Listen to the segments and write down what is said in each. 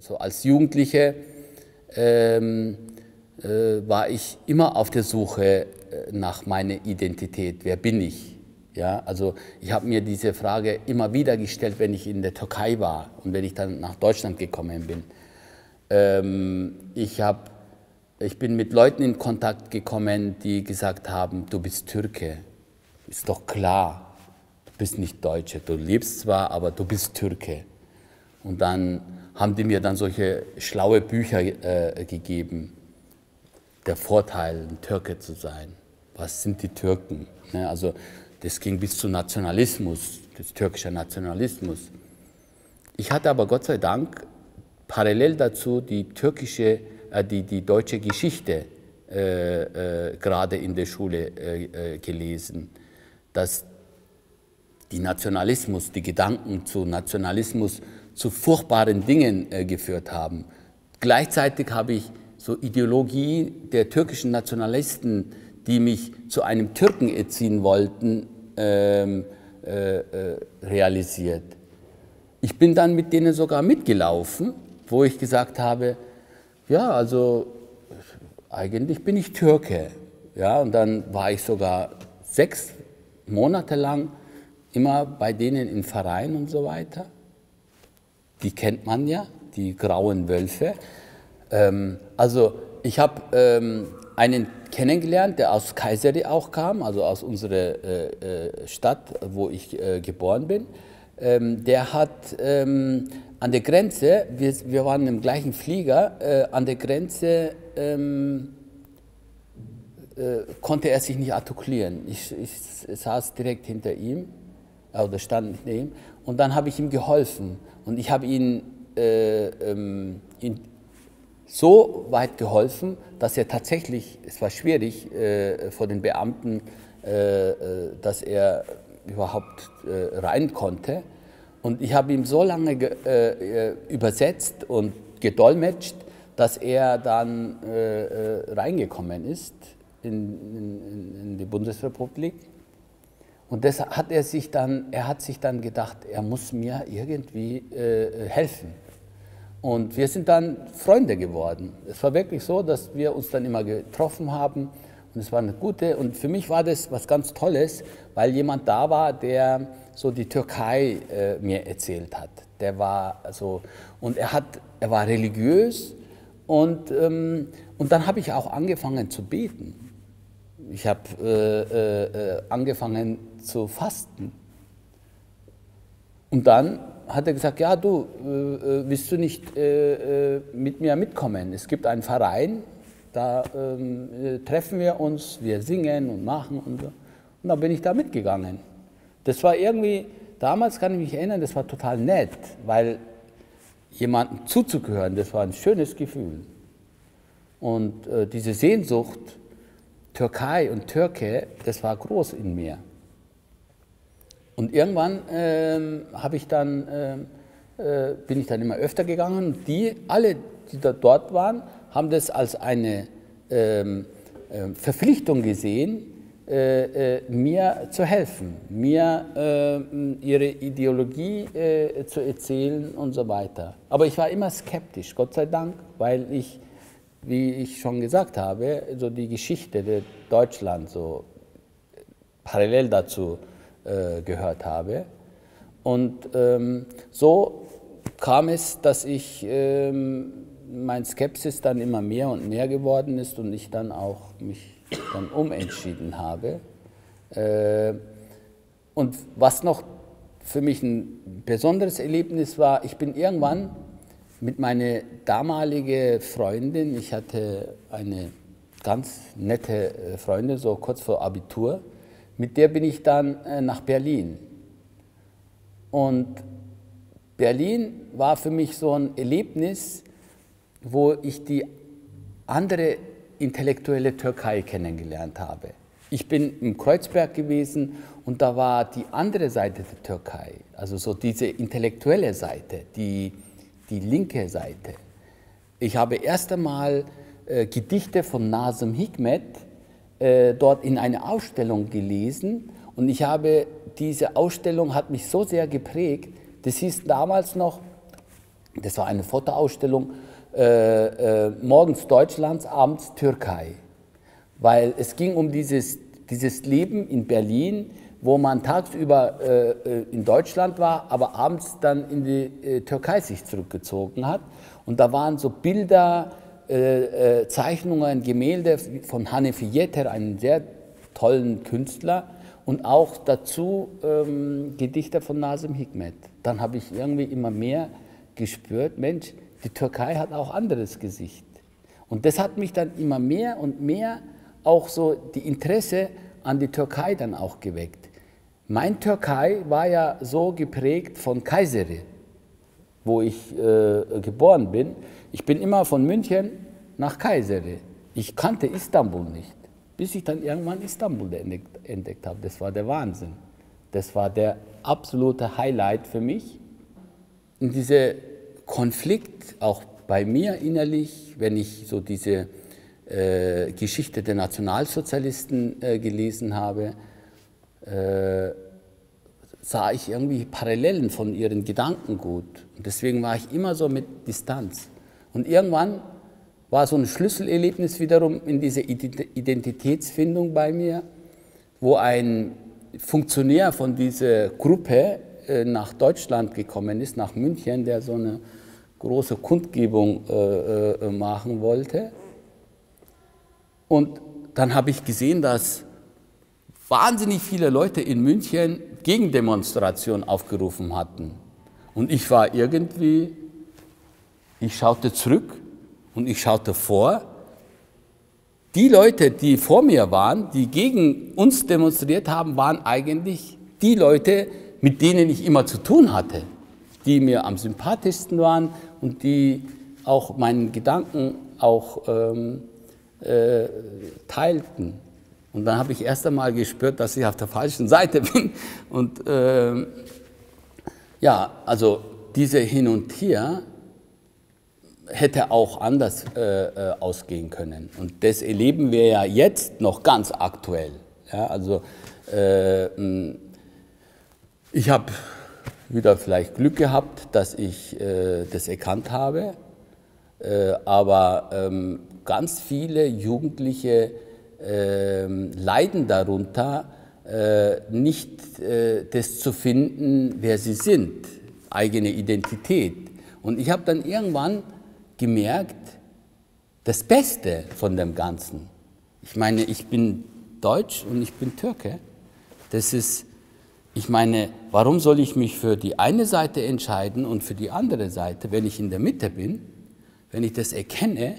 so als Jugendliche ähm, äh, war ich immer auf der Suche äh, nach meiner Identität. Wer bin ich? Ja, also ich habe mir diese Frage immer wieder gestellt, wenn ich in der Türkei war und wenn ich dann nach Deutschland gekommen bin. Ähm, ich, hab, ich bin mit Leuten in Kontakt gekommen, die gesagt haben, du bist Türke. Ist doch klar, du bist nicht Deutsche. Du lebst zwar, aber du bist Türke. Und dann haben die mir dann solche schlaue Bücher äh, gegeben. Der Vorteil, ein Türke zu sein. Was sind die Türken? Ne, also das ging bis zu Nationalismus, das türkische Nationalismus. Ich hatte aber Gott sei Dank parallel dazu die türkische, äh, die, die deutsche Geschichte äh, äh, gerade in der Schule äh, äh, gelesen, dass die Nationalismus, die Gedanken zu Nationalismus zu furchtbaren Dingen äh, geführt haben. Gleichzeitig habe ich so Ideologie der türkischen Nationalisten, die mich zu einem Türken erziehen wollten, ähm, äh, äh, realisiert. Ich bin dann mit denen sogar mitgelaufen, wo ich gesagt habe, ja, also eigentlich bin ich Türke. Ja, und dann war ich sogar sechs Monate lang immer bei denen im Verein und so weiter die kennt man ja, die grauen Wölfe. Ähm, also ich habe ähm, einen kennengelernt, der aus Kayseri auch kam, also aus unserer äh, äh, Stadt, wo ich äh, geboren bin. Ähm, der hat ähm, an der Grenze, wir, wir waren im gleichen Flieger, äh, an der Grenze ähm, äh, konnte er sich nicht artikulieren. Ich, ich saß direkt hinter ihm, oder stand hinter ihm, und dann habe ich ihm geholfen. Und ich habe ihn, äh, ähm, ihn so weit geholfen, dass er tatsächlich, es war schwierig äh, vor den Beamten, äh, äh dass er überhaupt äh, rein konnte. Und ich habe ihm so lange äh, übersetzt und gedolmetscht, dass er dann reingekommen ist in, in, in die Bundesrepublik. Und das hat er sich dann, er hat sich dann gedacht, er muss mir irgendwie äh, helfen. Und wir sind dann Freunde geworden. Es war wirklich so, dass wir uns dann immer getroffen haben und es war eine gute. Und für mich war das was ganz Tolles, weil jemand da war, der so die Türkei äh, mir erzählt hat. Der war so und er hat, er war religiös und ähm, und dann habe ich auch angefangen zu beten ich habe äh, äh, angefangen zu fasten. Und dann hat er gesagt, ja du, äh, äh willst du nicht äh, mit mir mitkommen? Es gibt einen Verein, da ähm, treffen wir uns, wir singen und machen und so. Und dann bin ich da mitgegangen. Das war irgendwie, damals kann ich mich erinnern, das war total nett, weil jemandem zuzugehören, das war ein schönes Gefühl. Und diese Sehnsucht, Türkei und Türke, das war groß in mir. Und irgendwann ähm, ich dann, ähm, äh, bin ich dann immer öfter gegangen die, alle, die da dort waren, haben das als eine ähm, äh, Verpflichtung gesehen, äh, äh mir zu helfen, mir äh, ihre Ideologie äh, zu erzählen und so weiter. Aber ich war immer skeptisch, Gott sei Dank, weil ich wie ich schon gesagt habe, so die Geschichte der Deutschland so parallel dazu äh, gehört habe. Und ähm, so kam es, dass ich ähm, mein Skepsis dann immer mehr und mehr geworden ist und ich dann auch mich dann umentschieden habe. Äh, und was noch für mich ein besonderes Erlebnis war, ich bin irgendwann mit meiner damaligen Freundin, ich hatte eine ganz nette äh, Freundin, so kurz vor Abitur, mit der bin ich dann äh, nach Berlin. Und Berlin war für mich so ein Erlebnis, wo ich die andere intellektuelle Türkei kennengelernt habe. Ich bin im Kreuzberg gewesen und da war die andere Seite der Türkei, also so diese intellektuelle Seite, die die linke Seite. Ich habe erst einmal äh, Gedichte von Nazım Hikmet äh, dort in einer Ausstellung gelesen und ich habe diese Ausstellung hat mich so sehr geprägt. Das hieß damals noch das war eine Fotoausstellung, äh, äh, morgens Deutschlands, abends Türkei. Weil es ging um dieses, dieses Leben in Berlin, wo man tagsüber äh, äh in Deutschland war, aber abends dann in die äh, Türkei sich zurückgezogen hat. Und da waren so Bilder, äh, Zeichnungen, Gemälde von Hanefi Yeter, einem sehr tollen Künstler, und auch dazu ähm, Gedichte von Nazim Hikmet. Dann habe ich irgendwie immer mehr gespürt, Mensch, die Türkei hat auch anderes Gesicht. Und das hat mich dann immer mehr und mehr auch so die Interesse an die Türkei dann auch geweckt. Mein Türkei war ja so geprägt von Kayseri, wo ich äh, geboren bin. Ich bin immer von München nach Kayseri. Ich kannte Istanbul nicht, bis ich dann irgendwann Istanbul entdeckt, entdeckt habe. Das war der Wahnsinn. Das war der absolute Highlight für mich. Und dieser Konflikt, auch bei mir innerlich, wenn ich so diese äh, Geschichte der Nationalsozialisten äh, gelesen habe, äh, sah ich irgendwie Parallelen von ihren Gedankengut. Und deswegen war ich immer so mit Distanz. Und irgendwann war so ein Schlüsselerlebnis wiederum in dieser Identitätsfindung bei mir, wo ein Funktionär von dieser Gruppe äh, nach Deutschland gekommen ist, nach München, der so eine große Kundgebung äh, äh, machen wollte. Und dann habe ich gesehen, dass wahnsinnig viele Leute in München Gegendemonstrationen aufgerufen hatten. Und ich war irgendwie, ich schaute zurück und ich schaute vor. Die Leute, die vor mir waren, die gegen uns demonstriert haben, waren eigentlich die Leute, mit denen ich immer zu tun hatte, die mir am sympathischsten waren und die auch meinen Gedanken auch ähm, äh, teilten. Und dann habe ich erst einmal gespürt, dass ich auf der falschen Seite bin. Und äh, ja, also diese Hin und Her hätte auch anders äh, äh, ausgehen können. Und das erleben wir ja jetzt noch ganz aktuell. Ja, also äh, ich habe wieder vielleicht Glück gehabt, dass ich äh, das erkannt habe, äh, aber ähm, ganz viele Jugendliche äh, leiden darunter, äh, nicht das zu finden, wer sie sind, eigene Identität. Und ich habe dann irgendwann gemerkt, das Beste von dem Ganzen. Ich meine, ich bin Deutsch und ich bin Türke. Das ist ich meine, warum soll ich mich für die eine Seite entscheiden und für die andere Seite, wenn ich in der Mitte bin? Wenn ich das erkenne,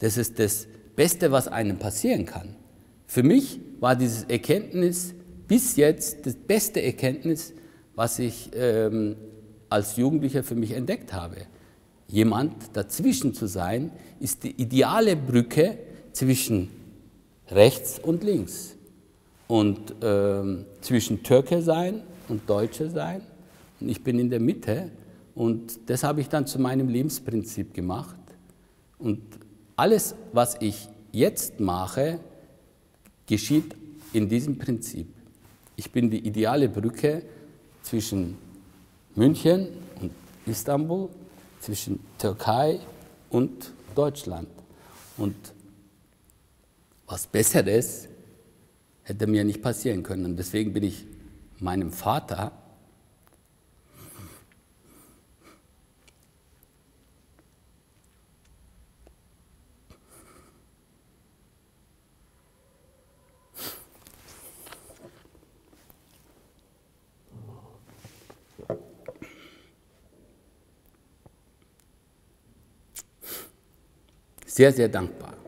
das ist das Beste, was einem passieren kann. Für mich war dieses Erkenntnis bis jetzt das beste Erkenntnis, was ich ähm, als Jugendlicher für mich entdeckt habe. Jemand dazwischen zu sein, ist die ideale Brücke zwischen rechts und links und ähm, zwischen Türke sein und Deutsche sein. Und ich bin in der Mitte und das habe ich dann zu meinem Lebensprinzip gemacht. Und alles, was ich jetzt mache, geschieht in diesem Prinzip. Ich bin die ideale Brücke zwischen München und Istanbul, zwischen Türkei und Deutschland. Und was Besseres hätte mir nicht passieren können. Und deswegen bin ich meinem Vater sehr, sehr dankbar.